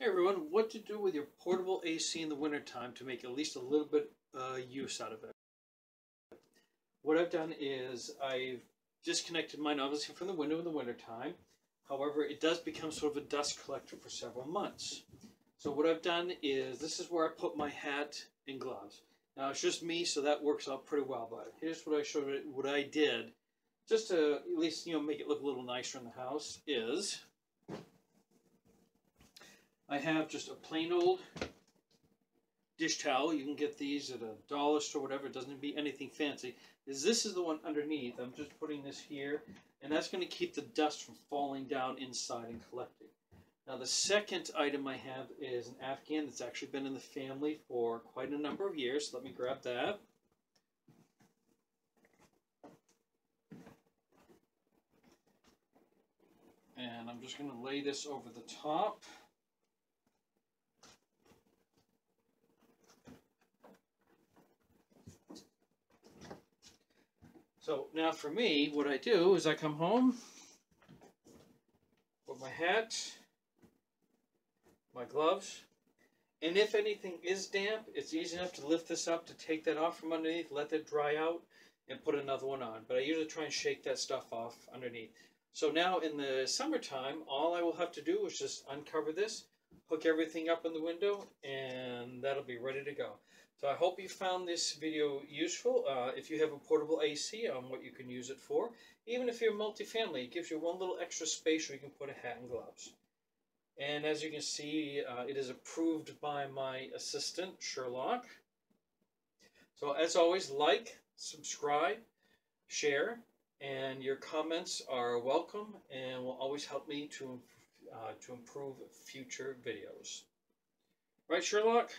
Hey everyone, what to do with your portable AC in the wintertime to make at least a little bit uh, use out of it. What I've done is I've disconnected mine obviously from the window in the wintertime. However, it does become sort of a dust collector for several months. So what I've done is this is where I put my hat and gloves. Now it's just me, so that works out pretty well. But here's what I showed what I did, just to at least you know make it look a little nicer in the house. Is I have just a plain old dish towel. You can get these at a dollar store, whatever. It doesn't be anything fancy. Is this is the one underneath. I'm just putting this here, and that's going to keep the dust from falling down inside and collecting. Now the second item I have is an Afghan that's actually been in the family for quite a number of years. Let me grab that. And I'm just going to lay this over the top. So now for me, what I do is I come home, put my hat, my gloves, and if anything is damp, it's easy enough to lift this up to take that off from underneath, let that dry out, and put another one on. But I usually try and shake that stuff off underneath. So now in the summertime, all I will have to do is just uncover this, hook everything up in the window, and that'll be ready to go. So I hope you found this video useful. Uh, if you have a portable AC on what you can use it for, even if you're multifamily, it gives you one little extra space where you can put a hat and gloves. And as you can see, uh, it is approved by my assistant, Sherlock. So as always, like, subscribe, share, and your comments are welcome and will always help me to, uh, to improve future videos. Right, Sherlock?